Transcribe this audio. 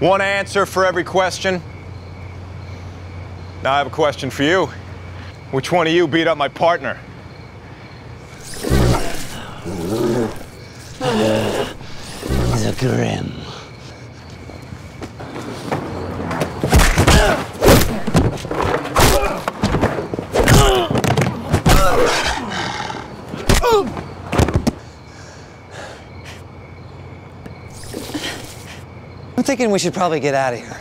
One answer for every question. Now I have a question for you. Which one of you beat up my partner? The Grimm. I'm thinking we should probably get out of here.